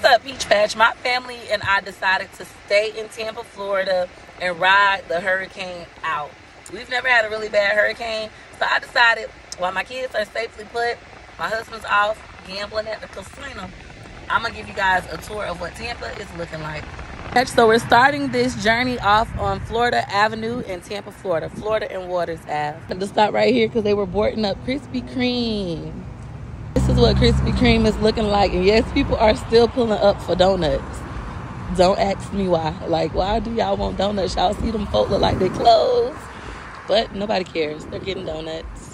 What's up, Peach Patch? My family and I decided to stay in Tampa, Florida and ride the hurricane out. We've never had a really bad hurricane, so I decided while my kids are safely put, my husband's off gambling at the casino, I'm gonna give you guys a tour of what Tampa is looking like. So we're starting this journey off on Florida Avenue in Tampa, Florida. Florida and Waters Ave. And to stop right here because they were boarding up Krispy Kreme. Is what Krispy Kreme is looking like. And yes, people are still pulling up for donuts. Don't ask me why. Like, why do y'all want donuts? Y'all see them folk look like they closed. But nobody cares. They're getting donuts.